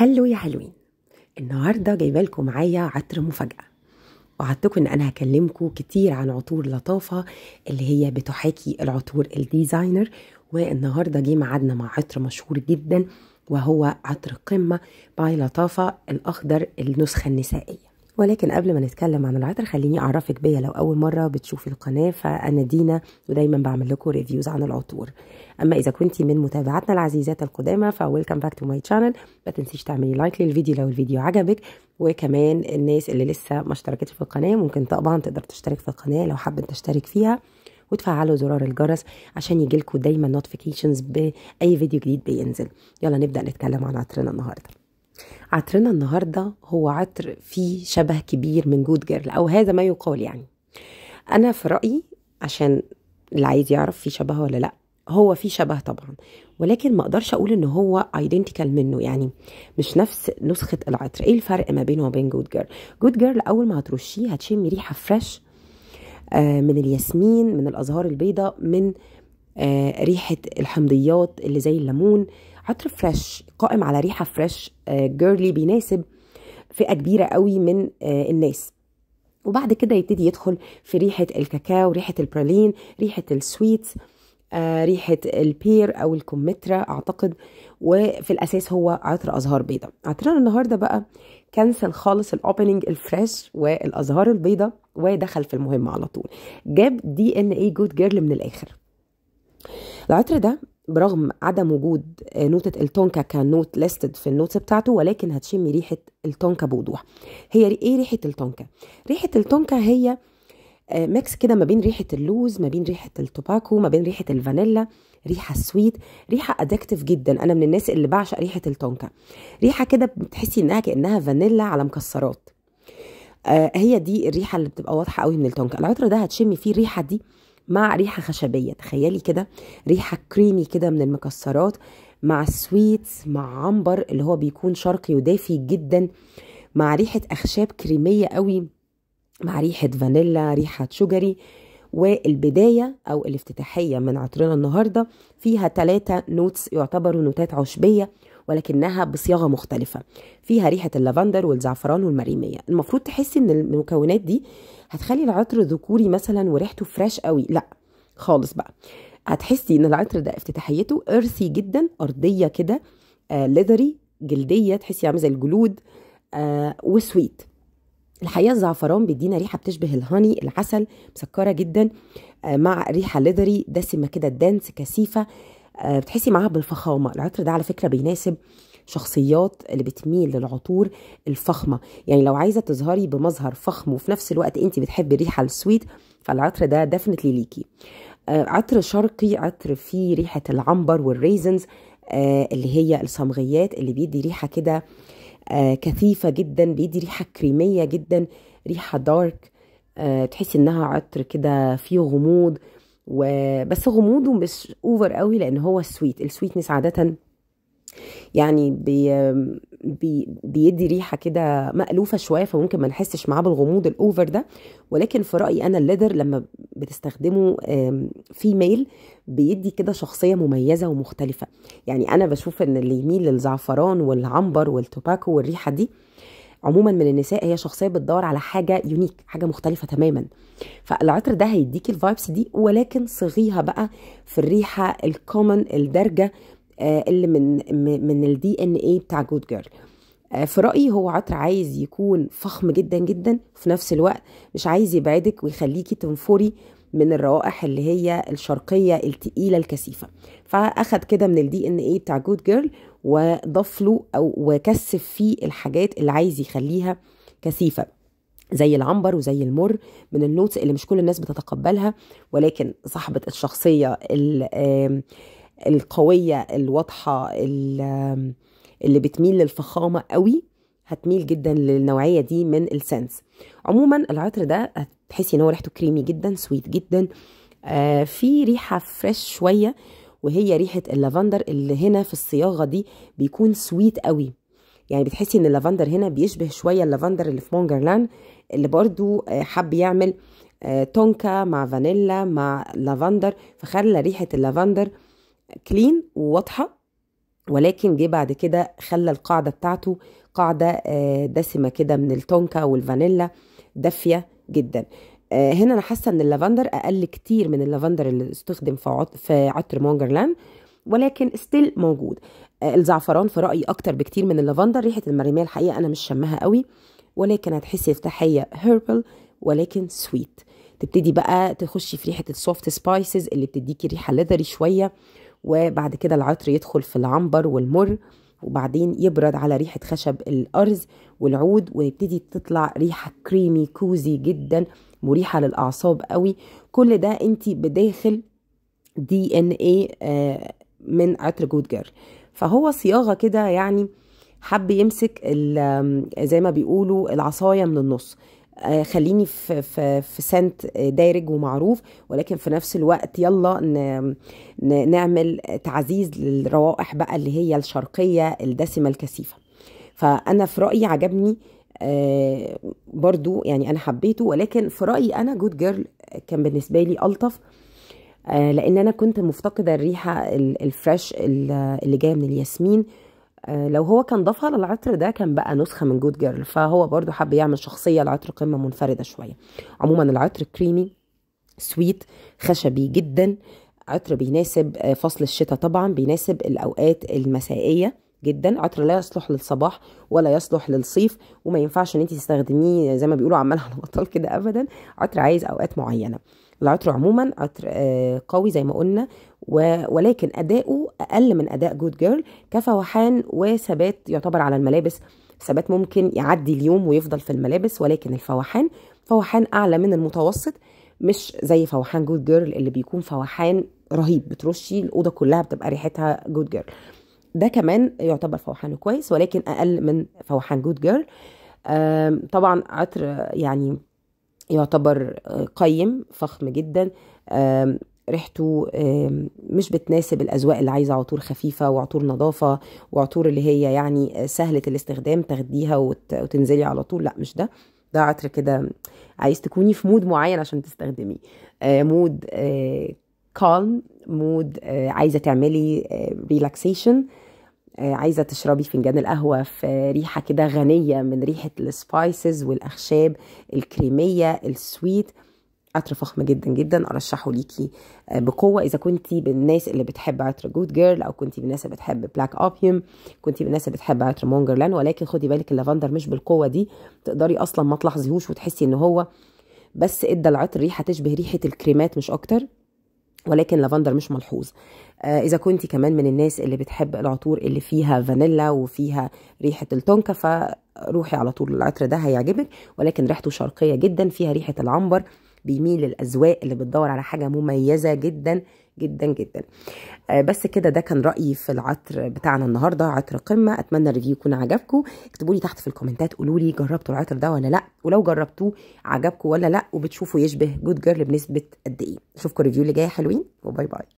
Hello يا حلوين النهارده جايبة لكم معايا عطر مفاجأة. وعدتكم إن أنا هكلمكم كتير عن عطور لطافة اللي هي بتحاكي العطور ال designer. والنهاردة جه ميعادنا مع عطر مشهور جدا وهو عطر قمة by لطافة الأخضر النسخة النسائية. ولكن قبل ما نتكلم عن العطر خليني أعرفك بيا. لو أول مرة بتشوفي القناة فأنا دينا ودايما بعمل لكم reviews عن العطور. أما إذا كنتي من متابعاتنا العزيزات القدامى ف welcome back to my channel ما تنسيش تعملي like للفيديو لو الفيديو عجبك. وكمان الناس اللي لسه ما اشتركتش في القناة ممكن طبعا تقدر تشترك في القناة لو حابة تشترك فيها. وتفعلوا زرار الجرس عشان يجيلكوا دايما notifications بأي فيديو جديد بينزل. يلا نبدأ نتكلم عن عطرنا النهارده. عطرنا النهارده هو عطر فيه شبه كبير من Good Girl أو هذا ما يقال يعني. أنا في رأيي عشان اللي عايز يعرف في شبه ولا لأ هو في شبه طبعا ولكن ما أقدرش أقول ان هو identical منه يعني. مش نفس نسخة العطر. إيه الفرق ما بينه وبين Good Girl؟ Good Girl أول ما هترشيه هتشمي ريحة fresh آه من الياسمين من الأزهار البيضاء من آه ريحة الحمضيات اللي زي الليمون. عطر fresh قائم على ريحة fresh آه girly بيناسب فئة كبيرة قوي من آه الناس. وبعد كده يبتدي يدخل في ريحة الكاكاو ريحة ال praline ريحة ال sweets آه ريحة ال pear أو الكمثرى أعتقد. وفي الأساس هو عطر أزهار بيضاء عطرنا النهارده بقى كنسل خالص ال opening ال fresh والأزهار البيضاء ودخل في المهم على طول. جاب DNA Good Girl من الآخر. العطر ده برغم عدم وجود نوتة التونكا ك note listed في ال notes بتاعته ولكن هتشمي ريحة التونكا بوضوح. هي إيه ريحة التونكا؟ ريحة التونكا هي mix كده ما بين ريحة اللوز ما بين ريحة ال tobacco ما بين ريحة الفانيلا ريحة sweet ريحة addictive جدا. أنا من الناس اللي بعشق ريحة التونكا. ريحة كده بتحسي إنها كأنها فانيلا على مكسرات. آه هي دي الريحة اللي بتبقى واضحة قوي من التونكا. العطر ده هتشمي فيه الريحة دي مع ريحة خشبية تخيلي كده ريحة كريمي كده من المكسرات مع sweets مع عنبر اللي هو بيكون شرقي ودافي جدا مع ريحة أخشاب كريمية قوي مع ريحة فانيلا ريحة sugary والبداية أو الافتتاحية من عطرنا النهاردة فيها ثلاثة notes يعتبروا نوتات عشبية ولكنها بصياغة مختلفة. فيها ريحة اللافندر والزعفران والمريمية. المفروض تحسي إن المكونات دي هتخلي العطر ذكوري مثلا وريحته fresh قوي. لا خالص بقى. هتحسي إن العطر ده افتتاحيته earthy جدا أرضية كده آه leathery جلدية تحسي عامله زي الجلود آه و sweet. الحقيقة الزعفران بيدينا ريحة بتشبه ال honey العسل مسكرة جدا آه مع ريحة leathery دسمة كده dense كثيفة آه بتحسي معاها بالفخامة. العطر ده على فكرة بيناسب شخصيات اللي بتميل للعطور الفخمة. يعني لو عايزة تظهري بمظهر فخم وفي نفس الوقت انت بتحبي الريحة ال sweet فالعطر ده definitely ليكي. آه عطر شرقي عطر فيه ريحة العنبر وال resins اللي هي الصمغيات اللي بيدي ريحة كده آه كثيفة جدا بيدي ريحة كريمية جدا ريحة dark آه تحسي إنها عطر كده فيه غموض وبس غموضه مش over قوي لأن هو sweet ال sweetness عاده يعني بي بي بيدي ريحة كده مألوفة شوية فممكن ما نحسش معاه بالغموض ال over ده. ولكن في رأيي أنا ال leather لما بتستخدمه في male بيدي كده شخصية مميزة ومختلفة. يعني أنا بشوف إن اللي يميل للزعفران والعنبر وال tobacco والريحة دي عموما من النساء هي شخصية بتدور على حاجة unique حاجة مختلفة تماما. فالعطر ده هيديكي ال vibes دي ولكن صغيها بقى في الريحة ال common الدارجة اللي من من ال DNA بتاع جود جيرل في رأيي هو عطر عايز يكون فخم جدا جدا في نفس الوقت مش عايز يبعدك ويخليكي تنفري من الروائح اللي هي الشرقية التقيلة الكثيفة. فأخد كده من ال DNA بتاع جود جيرل وضاف له أو وكثف فيه الحاجات اللي عايز يخليها كثيفة زي العنبر وزي المر من ال notes اللي مش كل الناس بتتقبلها ولكن صاحبة الشخصية القوية الواضحة اللي بتميل للفخامة قوي هتميل جدا للنوعية دي من ال scents. عموما العطر ده هتحسي إن هو ريحته كريمي جدا sweet جدا. آه في ريحة fresh شوية وهي ريحة اللافندر اللي هنا في الصياغة دي بيكون sweet قوي. يعني بتحسي إن اللافندر هنا بيشبه شوية اللافندر اللي في مونجرلان اللي برضو حب يعمل آه tonka مع فانيلا مع لافندر فخلى ريحة ال lavender clean وواضحة ولكن جه بعد كده خلى القاعدة بتاعته قاعدة دسمة كده من ال tonka والفانيلا دافية جدا. هنا أنا حاسة إن اللافندر أقل كتير من اللافندر اللي استخدم في عطر مونجرلان ولكن still موجود. الزعفران في رأيي أكتر بكتير من اللافندر ريحة المريمية الحقيقة أنا مش شمها قوي ولكن هتحسي افتتاحيه herbal ولكن sweet تبتدي بقى تخشي في ريحة ال soft spices اللي بتديكي ريحة leathery شوية. وبعد كده العطر يدخل في العنبر والمر وبعدين يبرد على ريحة خشب الأرز والعود ويبتدي تطلع ريحة creamy cozy جدا مريحة للأعصاب قوي. كل ده انت بداخل DNA من عطر جود جيرل فهو صياغة كده يعني حب يمسك زي ما بيقولوا العصاية من النص. خليني في في في سنت دارج ومعروف. ولكن في نفس الوقت يلا نعمل تعزيز للروائح بقى اللي هي الشرقية الدسمة الكثيفة. فأنا في رأيي عجبني برضو يعني أنا حبيته. ولكن في رأيي أنا جود جيرل كان بالنسبة لي ألطف لأن أنا كنت مفتقدة الريحة ال fresh اللي جاية من الياسمين. لو هو كان ضافها للعطر ده كان بقى نسخة من جود جيرل فهو برضو حب يعمل شخصية لعطر قمة منفردة شوية. عموما العطر creamy sweet خشبي جدا. عطر بيناسب فصل الشتاء طبعا بيناسب الأوقات المسائية جدا. عطر لا يصلح للصباح ولا يصلح للصيف وما ينفعش إن انت تستخدميه زي ما بيقولوا عمال على بطال كده ابدا. عطر عايز أوقات معينة. العطر عموما عطر قوي زي ما قلنا. ولكن أداؤه أقل من أداء جود جيرل كفوحان وثبات يعتبر على الملابس. ثبات ممكن يعدي اليوم ويفضل في الملابس ولكن الفوحان فوحان أعلى من المتوسط مش زي فوحان جود جيرل اللي بيكون فوحان رهيب. بترشي الأوضة كلها بتبقى ريحتها جود جيرل ده كمان يعتبر فوحان كويس ولكن أقل من فوحان جود جيرل طبعا عطر يعني يعتبر قيم فخم جدا. ريحته مش بتناسب الأذواق اللي عايزة عطور خفيفة وعطور نظافة وعطور اللي هي يعني سهلة الاستخدام تاخديها وتنزلي على طول. لا مش ده. ده عطر كده عايز تكوني في mood معين عشان تستخدميه. mood calm mood عايزة تعملي relaxation عايزة تشربي فنجان القهوة في ريحة كده غنية من ريحة ال spices والأخشاب الكريمية ال sweet عطر فخم جدا جدا أرشحه ليكي بقوة. إذا كنتي بالناس اللي بتحب عطر جود جيرل أو كنتي بالناس اللي بتحب بلاك اوبيوم كنتي بالناس اللي بتحب عطر مونجرلان ولكن خدي بالك اللافندر مش بالقوة دي تقدري أصلا ما تلاحظيهوش وتحسي إن هو بس إدى العطر ريحة تشبه ريحة الكريمات مش أكتر ولكن لافندر مش ملحوظ. آه إذا كنت كمان من الناس اللي بتحب العطور اللي فيها فانيلا وفيها ريحة ال tonka فروحي على طول العطر ده هيعجبك. ولكن ريحته شرقية جدا فيها ريحة العنبر. بيميل للأذواق اللي بتدور على حاجة مميزة جدا جدا جدا. آه بس كده ده كان رأيي في العطر بتاعنا النهارده عطر قمة. أتمنى ال review يكون عجبكم. اكتبوا لي تحت في الكومنتات قولوا لي جربتوا العطر ده ولا لأ؟ ولو جربتوه عجبكم ولا لأ؟ وبتشوفوا يشبه جود جيرل بنسبة قد إيه. أشوفكم ال review اللي جاي. حلوين. و bye bye.